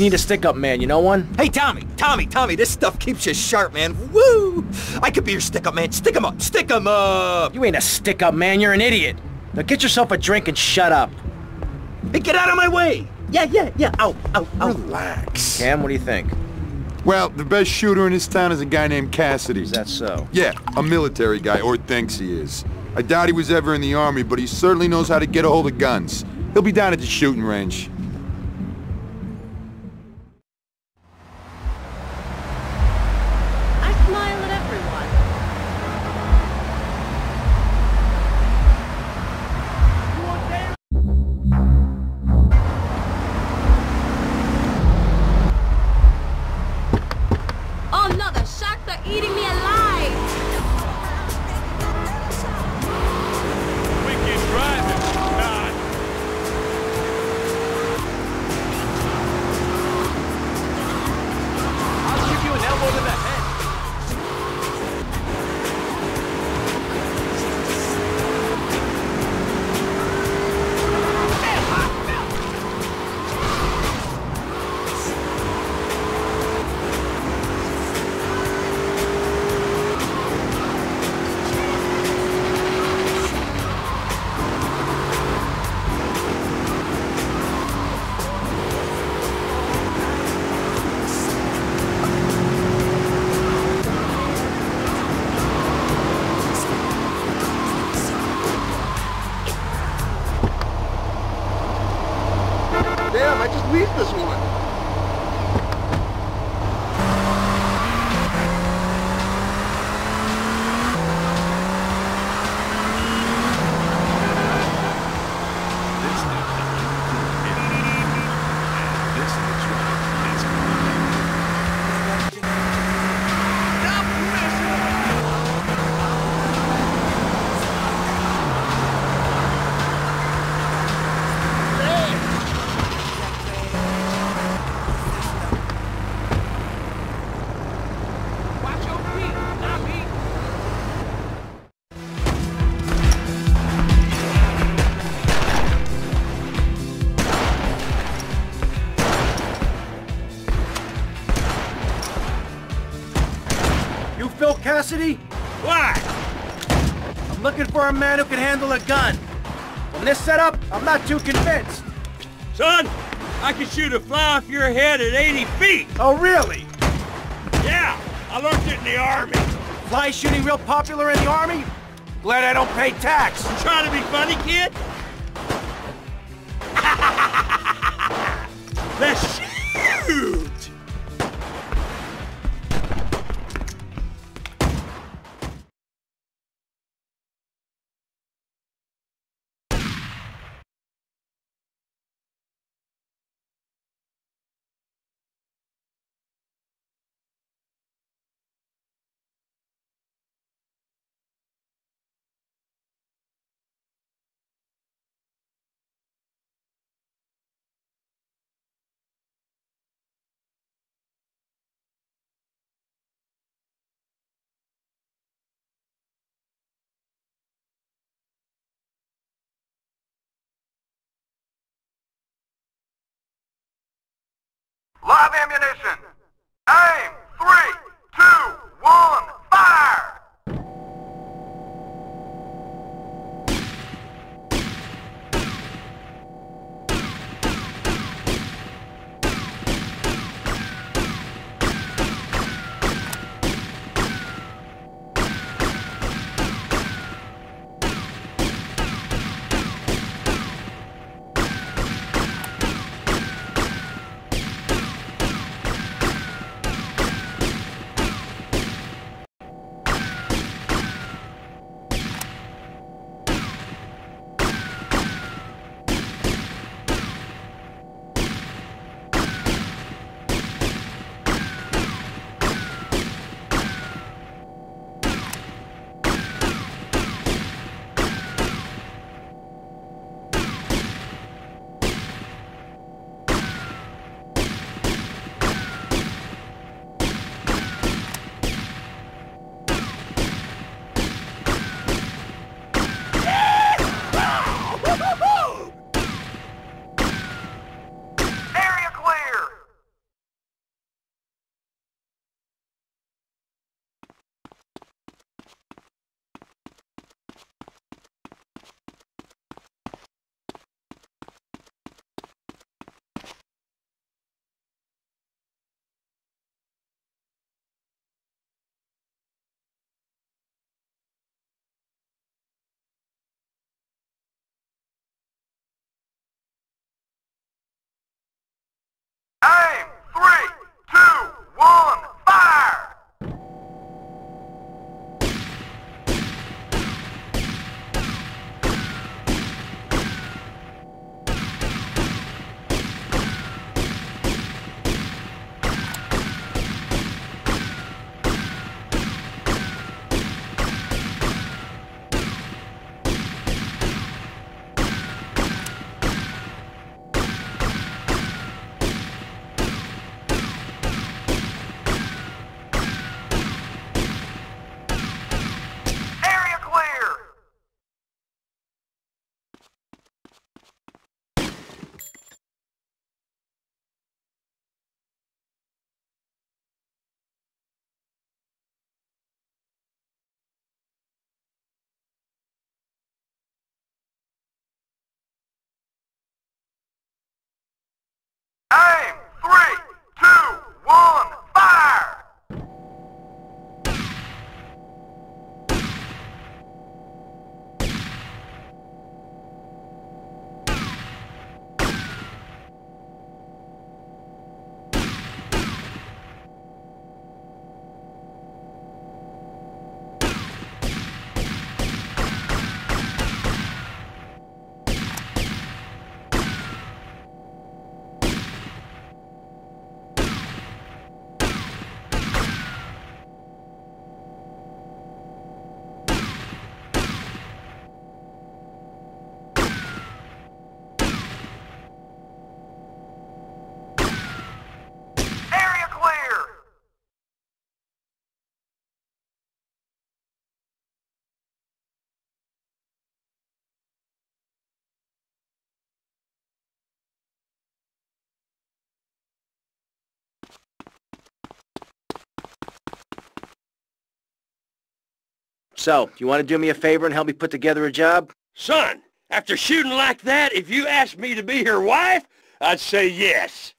need a stick-up man, you know one? Hey, Tommy, Tommy, Tommy, this stuff keeps you sharp, man. Woo! I could be your stick-up man. Stick 'em up, stick 'em up! You ain't a stick-up man, you're an idiot. Now get yourself a drink and shut up. Hey, get out of my way! Yeah, yeah, yeah, out, out, out. Relax. Cam, what do you think? Well, the best shooter in this town is a guy named Cassidy. Is that so? Yeah, a military guy, or thinks he is. I doubt he was ever in the army, but he certainly knows how to get a hold of guns. He'll be down at the shooting range. Damn, I for a man who can handle a gun. From this setup, I'm not too convinced. Son, I can shoot a fly off your head at 80 feet. Oh, really? Yeah, I learned it in the army. Fly shooting real popular in the army? Glad I don't pay tax. You trying to be funny, kid? Let's Grab ammunition! Three, So, you want to do me a favor and help me put together a job? Son, after shooting like that, if you asked me to be your wife, I'd say yes.